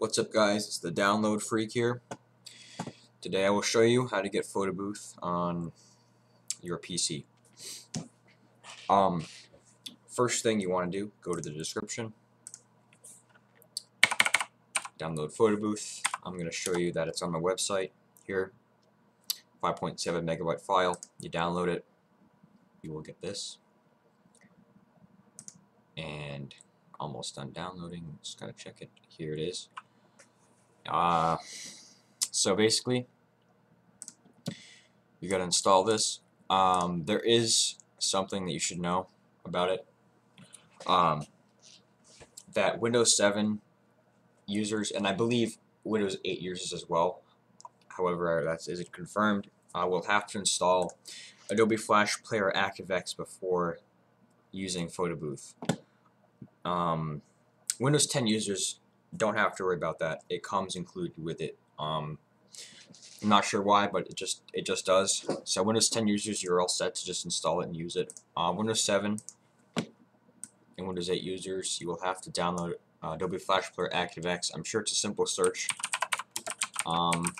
What's up guys, it's the download freak here. Today I will show you how to get photo booth on your PC. Um, first thing you want to do, go to the description, download photo booth. I'm going to show you that it's on my website here, 5.7 megabyte file. You download it, you will get this. And almost done downloading, just gotta check it. Here it is. Uh, so basically, you got to install this. Um, there is something that you should know about it. Um, that Windows 7 users, and I believe Windows 8 users as well, however that isn't confirmed, uh, will have to install Adobe Flash Player ActiveX before using Photo Booth. Um, Windows 10 users don't have to worry about that. It comes included with it. Um, I'm not sure why, but it just it just does. So Windows 10 users, you're all set to just install it and use it. Uh, Windows 7 and Windows 8 users, you will have to download uh, Adobe Flash Player ActiveX. I'm sure it's a simple search. Um,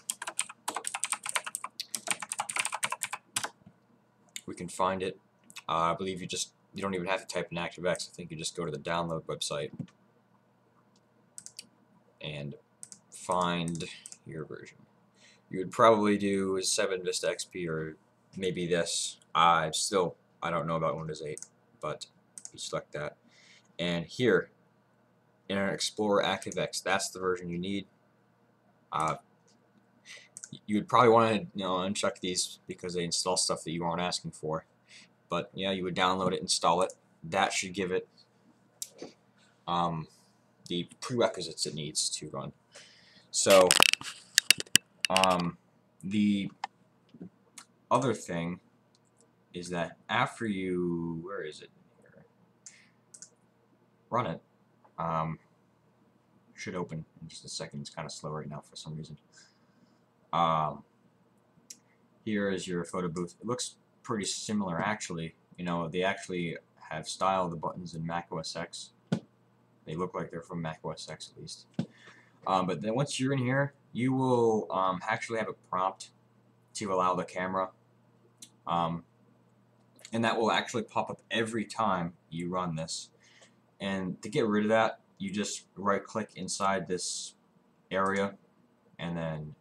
we can find it. Uh, I believe you just you don't even have to type in ActiveX. I think you just go to the download website and find your version. You would probably do 7 Vista XP or maybe this. I still I don't know about Windows 8, but you select that. And here, Internet Explorer ActiveX, that's the version you need. Uh, you would probably want to you know uncheck these because they install stuff that you aren't asking for. But yeah, you would download it, install it. That should give it um, the prerequisites it needs to run. So, um, the other thing is that after you, where is it? Here. Run it. Um, should open in just a second. It's kind of slow right now for some reason. Um, here is your photo booth. It looks pretty similar actually. You know, they actually have styled the buttons in Mac OS X. They look like they're from Mac OS X at least. Um, but then once you're in here, you will um, actually have a prompt to allow the camera. Um, and that will actually pop up every time you run this. And to get rid of that, you just right click inside this area and then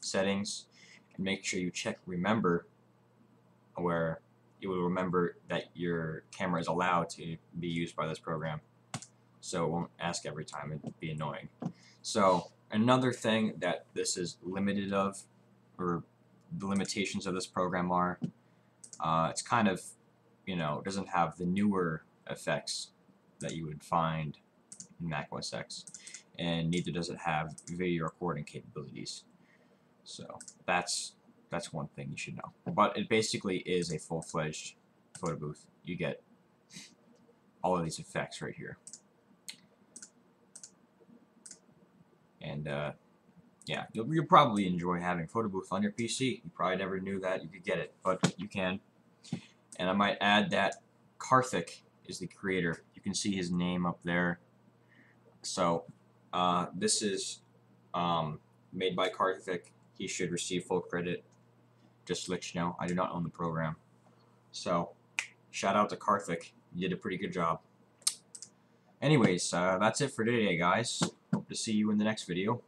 settings and make sure you check remember where you will remember that your camera is allowed to be used by this program so it won't ask every time. It'd be annoying. So another thing that this is limited of, or the limitations of this program are, uh, it's kind of, you know, doesn't have the newer effects that you would find in Mac OS X, and neither does it have video recording capabilities. So that's that's one thing you should know. But it basically is a full-fledged photo booth. You get all of these effects right here. And uh, yeah, you'll, you'll probably enjoy having photo booth on your PC. You probably never knew that you could get it, but you can. And I might add that Karthik is the creator. You can see his name up there. So uh, this is um, made by Karthik. He should receive full credit. Just to let you know, I do not own the program. So shout out to Karthik. You did a pretty good job. Anyways, uh, that's it for today, guys. Hope to see you in the next video.